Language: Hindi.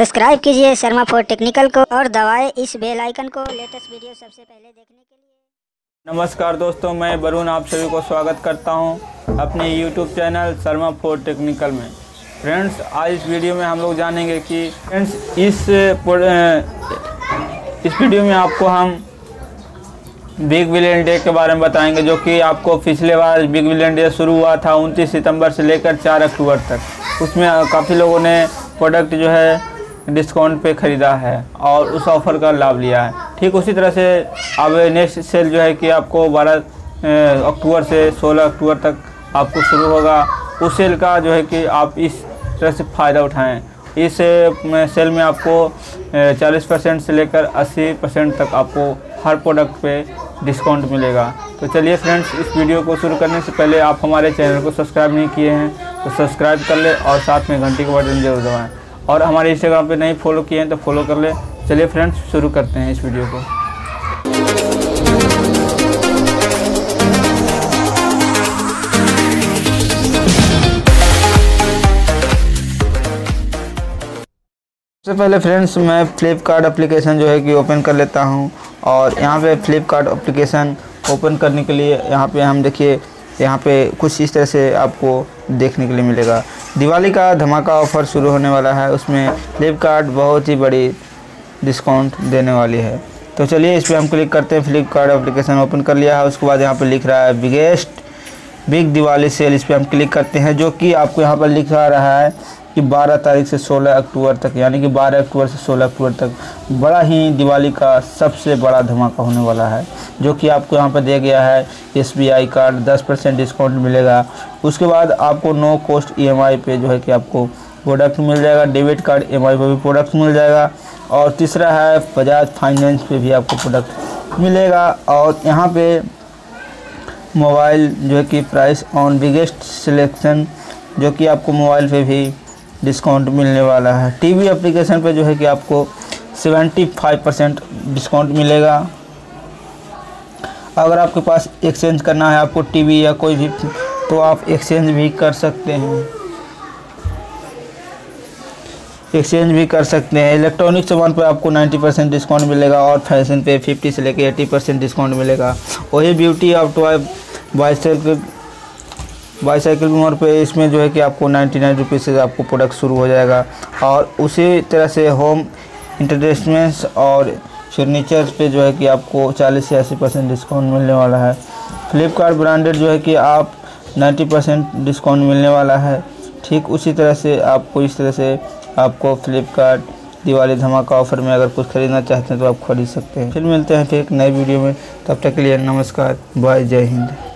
सब्सक्राइब कीजिए शर्मा फोर टेक्निकल को और दबाएँ इस बेल आइकन को। लेटेस्ट वीडियो सबसे पहले देखने के लिए। नमस्कार दोस्तों, मैं वरुण, आप सभी को स्वागत करता हूँ अपने YouTube channel Sharma four technical में। फ्रेंड्स, आज इस वीडियो में हम लोग जानेंगे कि फ्रेंड्स, इस इस वीडियो में आपको हम बिग विलियन डे के बारे में बताएँगे, जो कि आपको पिछले बार बिग विलियन डे शुरू हुआ था 29 सितंबर से लेकर 4 अक्टूबर तक। उसमें काफ़ी लोगों ने प्रोडक्ट जो है डिस्काउंट पे ख़रीदा है और उस ऑफ़र का लाभ लिया है। ठीक उसी तरह से अब नेक्स्ट सेल जो है कि आपको 12 अक्टूबर से 16 अक्टूबर तक आपको शुरू होगा। उस सेल का जो है कि आप इस तरह से फ़ायदा उठाएँ। इस सेल में आपको चालीस परसेंट से लेकर 80 परसेंट तक आपको हर प्रोडक्ट पे डिस्काउंट मिलेगा। तो चलिए फ्रेंड्स इस वीडियो को शुरू करने से पहले आप हमारे चैनल को सब्सक्राइब नहीं किए हैं तो सब्सक्राइब कर लें और साथ में घंटी का बटन ज़रूर दबाएँ। और हमारे इंस्टाग्राम पे नहीं फॉलो किए हैं तो फॉलो कर ले। चलिए फ्रेंड्स शुरू करते हैं इस वीडियो को। सबसे पहले फ्रेंड्स मैं फ्लिपकार्ट एप्लीकेशन जो है कि ओपन कर लेता हूँ। और यहाँ पे फ्लिपकार्ट एप्लीकेशन ओपन करने के लिए यहाँ पे हम देखिए यहाँ पे कुछ इस तरह से आपको देखने के लिए मिलेगा। दिवाली का धमाका ऑफ़र शुरू होने वाला है, उसमें फ्लिपकार्ट बहुत ही बड़ी डिस्काउंट देने वाली है। तो चलिए इस पर हम क्लिक करते हैं फ्लिपकार्ट एप्लीकेशन ओपन कर लिया है, उसके बाद यहाँ पर लिख रहा है बिगेस्ट बिग दिवाली सेल इस पर हम क्लिक करते हैं, जो कि आपको यहाँ पर लिखा रहा है कि 12 तारीख से 16 अक्टूबर तक, यानी कि 12 अक्टूबर से 16 अक्टूबर तक, बड़ा ही दिवाली का सबसे बड़ा धमाका होने वाला है, जो कि आपको यहाँ पर दिया गया है, एसबीआई कार्ड 10 परसेंट डिस्काउंट मिलेगा। उसके बाद आपको नो कॉस्ट ई पे जो है कि आपको प्रोडक्ट मिल जाएगा, डेबिट कार्ड ई पर भी प्रोडक्ट मिल जाएगा, और तीसरा है बजाज फाइनेंस पे भी आपको प्रोडक्ट मिलेगा, और यहाँ पे मोबाइल जो है कि प्राइस ऑन बिगेस्ट सिलेक्शन, जो कि आपको मोबाइल पे भी डिस्काउंट मिलने वाला है। टीवी एप्लीकेशन पे जो है कि आपको 75 परसेंट डिस्काउंट मिलेगा। अगर आपके पास एक्सचेंज करना है आपको टीवी या कोई भी तो आप एक्सचेंज भी कर सकते हैं। एक्सचेंज भी कर सकते हैं। इलेक्ट्रॉनिक सामान पर आपको 90 परसेंट डिस्काउंट मिलेगा और फ़ैशन पे 50 से लेकर 80 परसेंट डिस्काउंट मिलेगा। वही beauty of toy bicycle bicycle मोड़ पे इसमें जो है कि आपको 99 नाइन रुपीज़ से आपको प्रोडक्ट शुरू हो जाएगा। और उसी तरह से होम इंटरटेनमेंट्स और फर्नीचर पे जो है कि आपको 40 से 80 परसेंट डिस्काउंट मिलने वाला है। फ्लिपकार्ट ब्रांडेड जो है कि आप 90 परसेंट डिस्काउंट मिलने वाला है। ठीक उसी तरह से आपको इस तरह से आपको फ्लिपकार्ट दिवाली धमाका ऑफ़र में अगर कुछ खरीदना चाहते हैं तो आप खरीद सकते हैं। फिर मिलते हैं फिर एक नई वीडियो में। तब तक के लिए नमस्कार। बाय, जय हिंद।